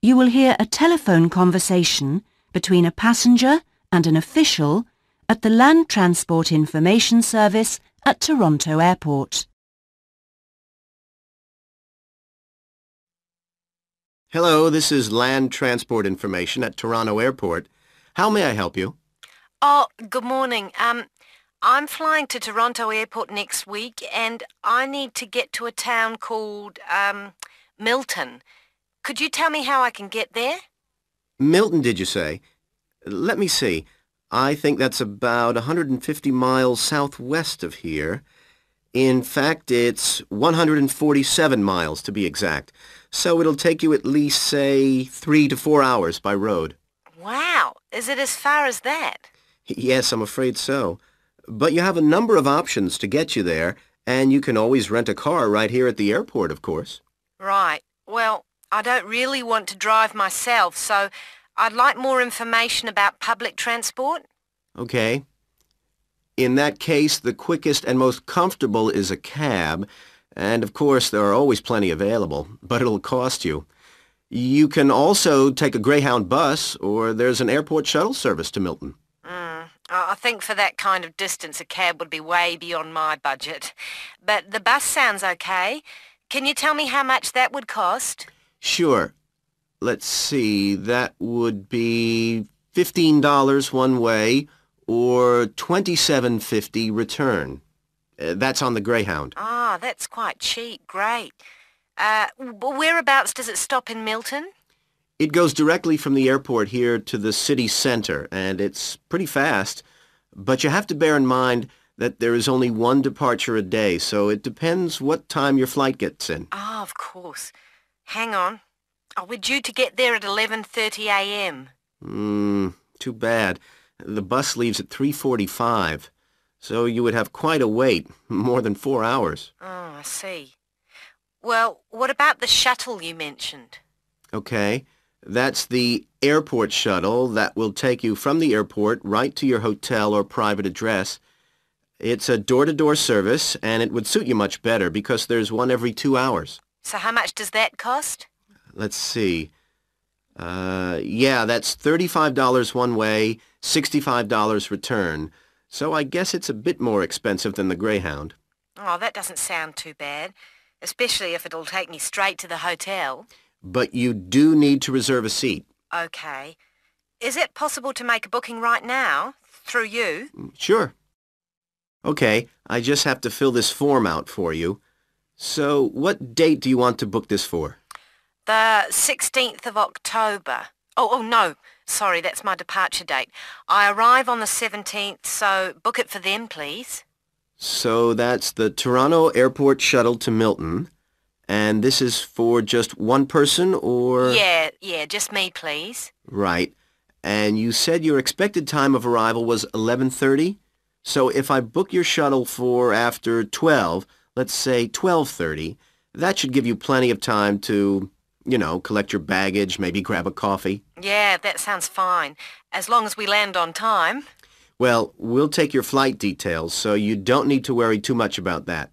You will hear a telephone conversation between a passenger and an official at the Land Transport Information Service at Toronto Airport. Hello, this is Land Transport Information at Toronto Airport. How may I help you? Oh, good morning. Um, I'm flying to Toronto Airport next week and I need to get to a town called, um, Milton. Could you tell me how I can get there? Milton, did you say? Let me see. I think that's about 150 miles southwest of here. In fact, it's 147 miles to be exact. So it'll take you at least, say, three to four hours by road. Wow, is it as far as that? Yes, I'm afraid so. But you have a number of options to get you there, and you can always rent a car right here at the airport, of course. Right. Well, I don't really want to drive myself, so I'd like more information about public transport. Okay. In that case, the quickest and most comfortable is a cab, and of course there are always plenty available, but it'll cost you. You can also take a Greyhound bus, or there's an airport shuttle service to Milton. Mm, I think for that kind of distance a cab would be way beyond my budget. But the bus sounds okay. Can you tell me how much that would cost? Sure. Let's see, that would be $15 one way, or $27.50 return. Uh, that's on the Greyhound. Ah, that's quite cheap. Great. Uh, whereabouts does it stop in Milton? It goes directly from the airport here to the city center, and it's pretty fast. But you have to bear in mind that there is only one departure a day, so it depends what time your flight gets in. Ah, of course. Hang on. Oh, we're due to get there at 11.30 a.m. Hmm, too bad. The bus leaves at 3.45, so you would have quite a wait, more than four hours. Oh, I see. Well, what about the shuttle you mentioned? Okay. That's the airport shuttle that will take you from the airport right to your hotel or private address. It's a door-to-door service, and it would suit you much better because there's one every two hours. So how much does that cost? Let's see. Uh, yeah, that's $35 one way, $65 return. So I guess it's a bit more expensive than the Greyhound. Oh, that doesn't sound too bad, especially if it'll take me straight to the hotel. But you do need to reserve a seat. Okay. Is it possible to make a booking right now, through you? Sure. Okay, I just have to fill this form out for you. So what date do you want to book this for? The 16th of October. Oh, oh, no. Sorry, that's my departure date. I arrive on the 17th, so book it for them, please. So that's the Toronto Airport shuttle to Milton. And this is for just one person, or...? Yeah, yeah, just me, please. Right. And you said your expected time of arrival was 11.30? So if I book your shuttle for after 12, let's say 12.30, that should give you plenty of time to you know, collect your baggage, maybe grab a coffee. Yeah, that sounds fine. As long as we land on time. Well, we'll take your flight details, so you don't need to worry too much about that.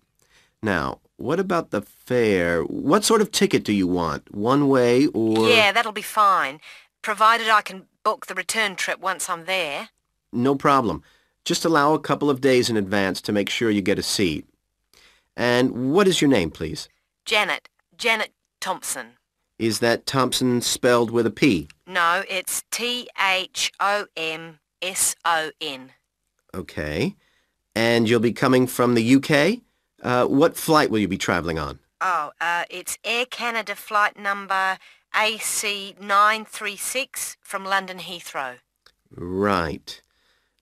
Now, what about the fare? What sort of ticket do you want? One way or... Yeah, that'll be fine, provided I can book the return trip once I'm there. No problem. Just allow a couple of days in advance to make sure you get a seat. And what is your name, please? Janet. Janet Thomson. Is that Thompson spelled with a P? No, it's T-H-O-M-S-O-N. Okay. And you'll be coming from the UK? Uh, what flight will you be travelling on? Oh, uh, it's Air Canada flight number AC936 from London Heathrow. Right.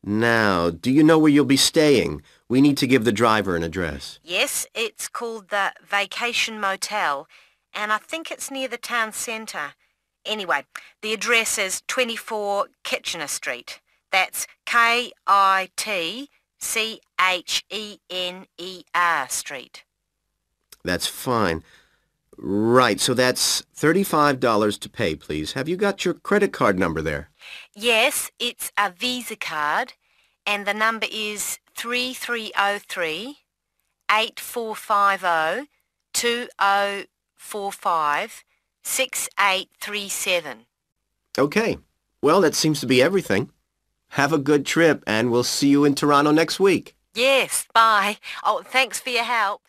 Now, do you know where you'll be staying? We need to give the driver an address. Yes, it's called the Vacation Motel and I think it's near the town centre. Anyway, the address is 24 Kitchener Street. That's K-I-T-C-H-E-N-E-R Street. That's fine. Right, so that's $35 to pay, please. Have you got your credit card number there? Yes, it's a Visa card, and the number is 3303 8450 20 four five 6837. Okay. Well, that seems to be everything. Have a good trip, and we'll see you in Toronto next week. Yes, bye. Oh, thanks for your help.